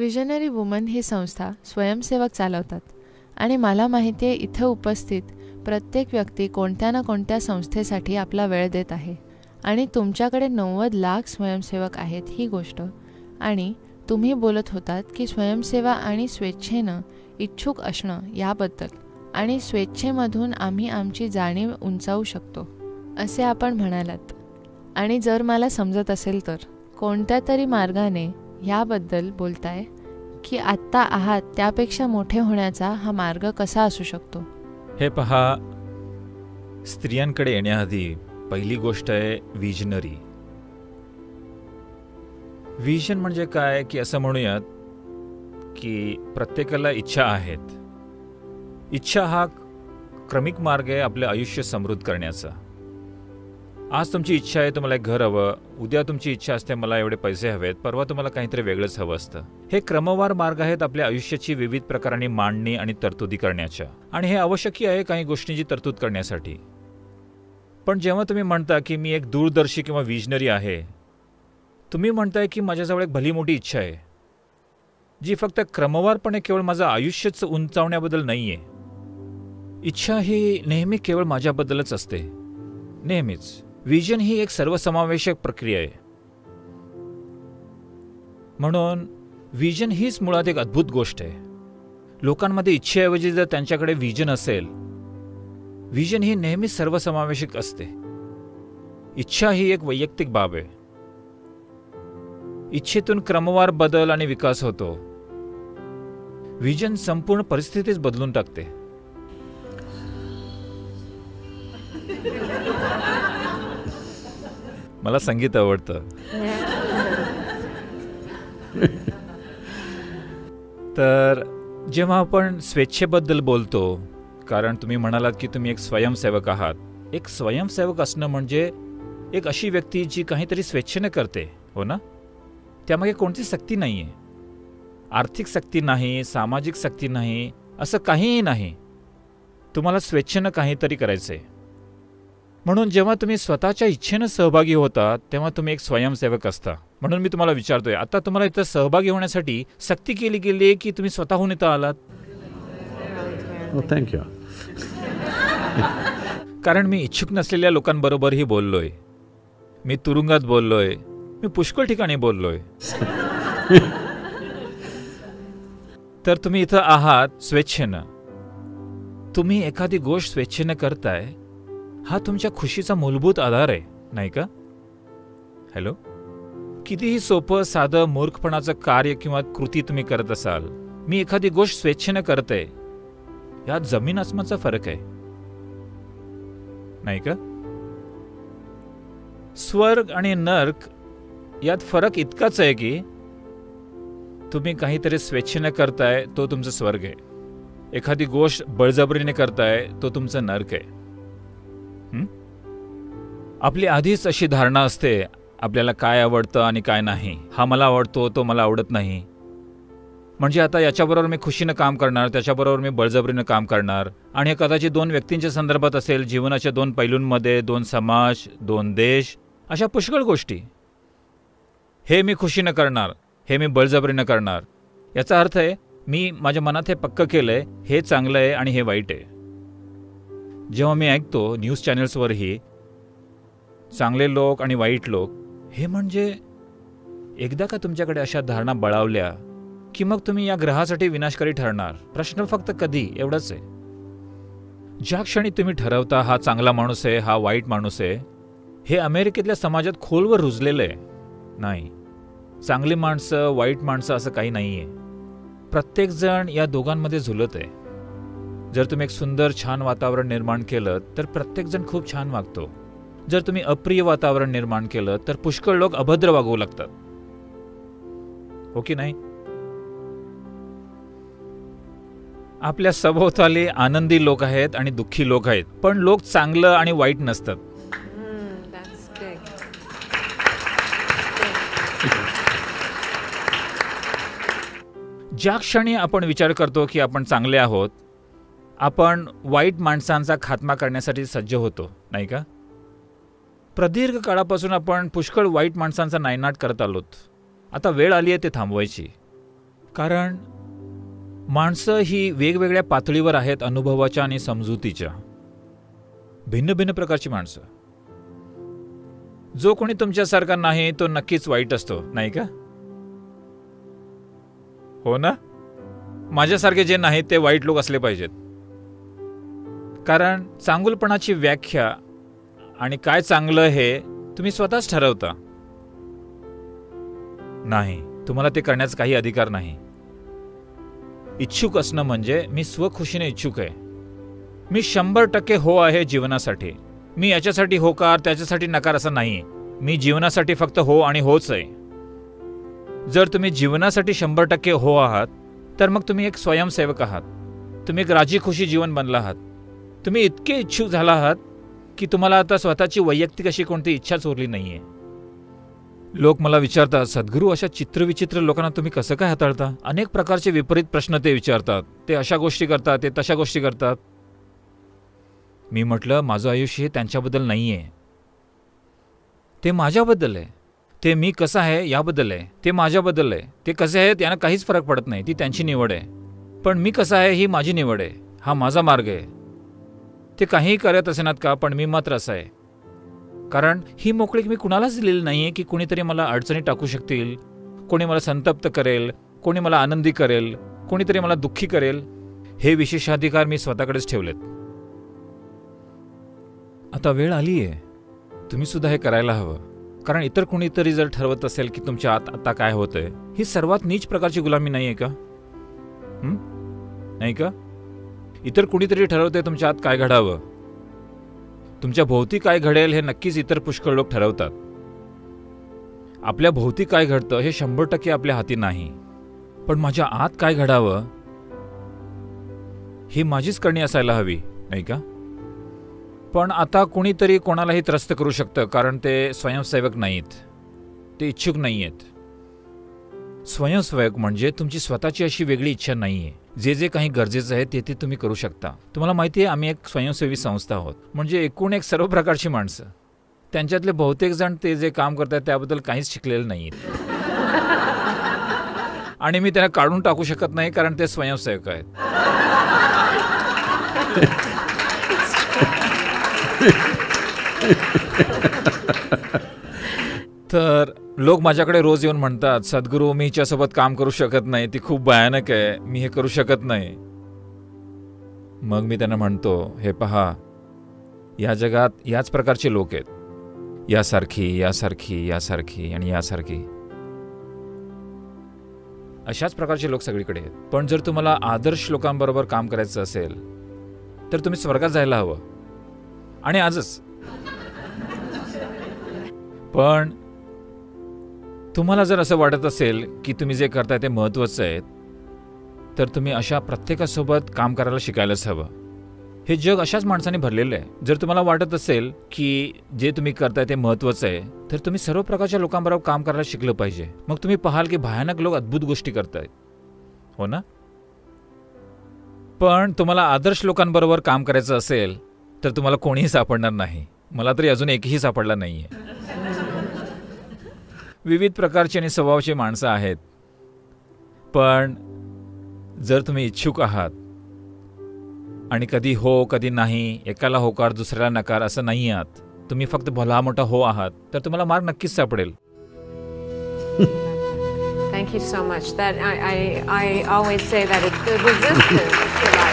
Visionary woman ही संस्था स्वयंसेवक चालवतात. आणि मला माहिती आहे इथं उपस्थित प्रत्येक व्यक्ती कोणत्या ना कोणत्या संस्थेसाठी आपला वेळ देत आहे. आणि तुमच्याकडे नव्वद लाख स्वयंसेवक आहेत ही गोष्ट. आणि तुम्ही बोलत होतात की स्वयंसेवा आणि स्वेच्छेनं इच्छुक असणं याबद्दल. आणि स्वेच्छेमधून आम्ही आमची जाणीव उंचावू शकतो असे आपण म्हणालात. आणि जर मला समजत असेल तर कोणत्या तरी मार्गाने ह्याबद्दल बोलताय की आत्ता आहात त्यापेक्षा मोठे होण्याचा हा मार्ग कसा असू शकतो? हे पहा स्त्रियांकडे येण्याआधी पहिली गोष्ट आहे विजनरी विजन म्हणजे काय की असं म्हणूयात की प्रत्येकाला इच्छा आहेत. इच्छा हा क्रमिक मार्ग आहे आपलं आयुष्य समृद्ध करण्याचा. आज तुमची इच्छा आहे तुम्हाला एक घर हवं. उद्या तुमची इच्छा असते मला एवढे पैसे हवेत परवा तुम्हाला काहीतरी वेगळंच हवं असतं. हे क्रमवार मार्ग आहेत आपल्या आयुष्याची विविध प्रकारांनी मांडणी आणि तरतुदी करण्याच्या. आणि हे आवश्यकही आहे काही गोष्टींची तरतूद करण्यासाठी. पण जेव्हा तुम्ही म्हणता की मी एक दूरदर्शी किंवा विजनरी आहे तुम्ही म्हणताय की माझ्याजवळ एक भली मोठी इच्छा आहे जी फक्त क्रमवारपणे केवळ माझं आयुष्यच उंचावण्याबद्दल नाही आहे इच्छा ही नेहमी केवळ माझ्याबद्दलच असते. नेहमीच. विजन ही एक सर्वसमावेशक प्रक्रिया आहे. म्हणून विजन हीच मुळात एक अद्भुत गोष्ट आहे. लोकांमध्ये इच्छेऐवजी जर त्यांच्याकडे विजन असेल विजन ही नेहमीच सर्वसमावेशक असते. इच्छा ही एक वैयक्तिक बाब आहे. इच्छेतून क्रमवार बदल आणि विकास होतो. विजन संपूर्ण परिस्थितीच बदलून टाकते. मला संगीत आवडतं. तर जेव्हा आपण स्वेच्छेबद्दल बोलतो कारण तुम्ही म्हणालात की तुम्ही एक स्वयंसेवक आहात. एक स्वयंसेवक असणं म्हणजे एक अशी व्यक्ती जी काहीतरी स्वेच्छेने करते हो ना? त्यामागे कोणती सक्ती नाही आहे आर्थिक सक्ती नाही सामाजिक सक्ती नाही असं काहीही नाही. तुम्हाला स्वेच्छेनं काहीतरी करायचं आहे म्हणून जेव्हा तुम्ही स्वतःच्या इच्छेनं सहभागी होता तेव्हा तुम्ही एक स्वयंसेवक असता. म्हणून मी तुम्हाला विचारतोय आता तुम्हाला इथं सहभागी होण्यासाठी सक्ती केली गेली आहे की तुम्ही स्वतःहून इथं आलात? थँक्यू कारण मी इच्छुक नसलेल्या लोकांबरोबरही बोललोय. मी तुरुंगात बोललोय. मी पुष्कळ ठिकाणी बोललोय. तर तुम्ही इथं आहात स्वेच्छेनं. तुम्ही एखादी गोष्ट स्वेच्छेनं करताय हा तुमच्या खुशीचा मूलभूत आधार आहे नाही का? हॅलो कितीही सोपं साधं मूर्खपणाचं कार्य किंवा कृती तुम्ही करत असाल मी एखादी गोष्ट स्वेच्छेनं करते यात जमीन आसमाचा फरक आहे. नाही का? स्वर्ग आणि नर्क यात फरक इतकाच आहे की तुम्ही काहीतरी स्वेच्छेनं करताय तो तुमचं स्वर्ग आहे. एखादी गोष्ट बळजबरीने करताय तो तुमचं नर्क आहे. आपली आधीच अशी धारणा असते आपल्याला काय आवडतं आणि काय नाही. हा मला आवडतो तो मला आवडत नाही. म्हणजे आता याच्याबरोबर मी खुशीनं काम करणार त्याच्याबरोबर मी बळजबरीनं काम करणार आणि हे कदाचित दोन व्यक्तींच्या संदर्भात असेल जीवनाच्या दोन पैलूंमध्ये दोन समाज दोन देश अशा पुष्कळ गोष्टी. हे मी खुशीनं करणार हे मी बळजबरीनं करणार. याचा अर्थ आहे मी माझ्या मनात हे पक्क आहे हे चांगलं आहे आणि हे वाईट आहे. जेव्हा मी ऐकतो न्यूज चॅनल्सवरही चांगले लोक आणि वाईट लोक हे म्हणजे एकदा का तुमच्याकडे अशा धारणा बळावल्या की मग तुम्ही या ग्रहासाठी विनाशकारी ठरणार? प्रश्न फक्त कधी? एवढंच आहे. ज्या क्षणी तुम्ही ठरवता हा चांगला माणूस आहे हा वाईट माणूस आहे हे अमेरिकेतल्या समाजात खोलवर रुजलेलं आहे. नाही. चांगली माणसं वाईट माणसं असं काही नाही आहे प्रत्येकजण या दोघांमध्ये झुलत आहे. जर तुम्ही एक सुंदर छान वातावरण निर्माण केलं तर प्रत्येकजण खूप छान वागतो. जर तुम्ही अप्रिय वातावरण निर्माण केलं तर पुष्कळ लोक अभद्र वागवू लागतात. हो की नाही? आपल्या सभोवताली आनंदी लोक आहेत आणि दुःखी लोक आहेत पण लोक चांगलं आणि वाईट नसतात. ज्या क्षणी आपण विचार करतो की आपण चांगले आहोत आपण वाईट माणसांचा खात्मा करण्यासाठी सज्ज होतो नाही का? प्रदीर्घ काळापासून आपण पुष्कळ वाईट माणसांचा नायनाट करत आलोत. आता वेळ आली आहे ते थांबवायची. कारण माणसं ही वेगवेगळ्या पातळीवर आहेत अनुभवाच्या आणि समजुतीच्या. भिन्न भिन्न प्रकारची माणसं. जो कोणी तुमच्यासारखा नाही तो नक्कीच वाईट असतो नाही का? हो ना? माझ्यासारखे जे नाहीत ते वाईट लोक असले पाहिजेत. कारण चांगुलपणाची व्याख्या आणि काय चांगलं हे तुम्ही स्वतःच ठरवता. नाही तुम्हाला ते करण्याचा काही अधिकार नाही. इच्छुक असणं म्हणजे मी स्वखुशीने इच्छुक आहे. मी शंभर टक्के हो आहे जीवनासाठी. मी याच्यासाठी होकार त्याच्यासाठी नकार असं नाही. मी जीवनासाठी फक्त हो आणि होच आहे. जर तुम्ही जीवनासाठी शंभर टक्के हो आहात तर मग तुम्ही एक स्वयंसेवक आहात. तुम्ही एक राजी खुशी जीवन बनला आहात. तुम्ही इतके इच्छुक झाला आहात की तुम्हाला आता स्वतःची वैयक्तिक अशी कोणती इच्छाच उरली नाहीये. लोक मला विचारतात सद्गुरू अशा चित्रविचित्र लोकांना तुम्ही कसं काय हाताळता? अनेक प्रकारचे विपरीत प्रश्न ते विचारतात. ते अशा गोष्टी करतात ते तशा गोष्टी करतात. मी म्हटलं माझं आयुष्य हे त्यांच्याबद्दल नाही आहे ते माझ्याबद्दल आहे. ते मी कसं आहे याबद्दल आहे. ते माझ्याबद्दल आहे. ते कसे आहे यानं काहीच फरक पडत नाही. ती त्यांची निवड आहे. पण मी कसं आहे ही माझी निवड आहे. हा माझा मार्ग आहे. ते काहीही करत असेनात का पण मी मात्र असं आहे. कारण ही मोकळीक मी कुणालाच दिलेली नाही आहे की कुणीतरी मला अडचणी टाकू शकतील कोणी मला संतप्त करेल कोणी मला आनंदी करेल कोणीतरी मला दुःखी करेल हे विशेषाधिकार मी स्वतःकडेच ठेवलेत. आता वेळ आली आहे तुम्ही सुद्धा हे करायला हवं. कारण इतर कुणीतरी जर ठरवत असेल की तुमच्या आत आता काय होतंय ही सर्वात नीच प्रकारची गुलामी नाही आहे का नाही का? इतर कुणीतरी ठरवते तुमच्या आत काय घडावं. तुमच्या भोवती काय घडेल हे नक्कीच इतर पुष्कळ लोक ठरवतात. आपल्या भोवती काय घडतं हे शंभर टक्के आपल्या हाती नाही. पण माझ्या आत काय घडावं ही माझीच करणी असायला हवी नाही का? पण आता कोणीतरी कोणालाही त्रस्त करू शकतं कारण ते स्वयंसेवक नाहीत. ते इच्छुक नाही आहेत स्वयंसेवक म्हणजे तुमची स्वतःची अशी वेगळी इच्छा नाही आहे जे जे काही गरजेचं आहे ते ते तुम्ही करू शकता. तुम्हाला माहिती आहे आम्ही एक स्वयंसेवी संस्था आहोत. म्हणजे एकूण एक सर्व प्रकारची माणसं. त्यांच्यातले बहुतेक जण ते जे काम करतात त्याबद्दल काहीच शिकलेलं नाही आणि मी त्यांना काढून टाकू शकत नाही कारण ते स्वयंसेवक आहेत. तर लोक माझ्याकडे रोज येऊन म्हणतात सद्गुरू मी हिच्यासोबत काम करू शकत नाही ती खूप भयानक आहे मी हे करू शकत नाही. मग मी त्यांना म्हणतो हे पहा या जगात याच प्रकारचे लोक आहेत. यासारखी यासारखी यासारखी आणि यासारखी. अशाच प्रकारचे लोक सगळीकडे आहेत. पण जर तुम्हाला आदर्श लोकांबरोबर काम करायचं असेल तर तुम्ही स्वर्गात जायला हवं. आणि आजच. पण तुम्हाला जर असं वाटत असेल की तुम्ही जे करताय ते महत्त्वाचं आहे तर तुम्ही अशा प्रत्येकासोबत काम करायला शिकायलाच हवं. हे जग अशाच माणसाने भरलेलं आहे. जर तुम्हाला वाटत असेल की जे तुम्ही करताय ते महत्त्वाचं आहे तर तुम्ही सर्व प्रकारच्या लोकांबरोबर काम करायला शिकलं पाहिजे. मग तुम्ही पाहाल की भयानक लोक अद्भुत गोष्टी करतायत. हो ना? पण तुम्हाला आदर्श लोकांबरोबर काम करायचं असेल तर तुम्हाला कोणीही सापडणार नाही. मला तरी अजून एकही सापडला नाही आहे विविध प्रकारची आणि स्वभावाची माणसं आहेत पण जर तुम्ही इच्छुक आहात आणि कधी हो कधी नाही एकाला होकार दुसऱ्याला नकार असं नाही आहात तुम्ही फक्त भला मोठा हो आहात तर तुम्हाला मार्ग नक्कीच सापडेल Thank you so much. That I, I, I always say that it's the resistance.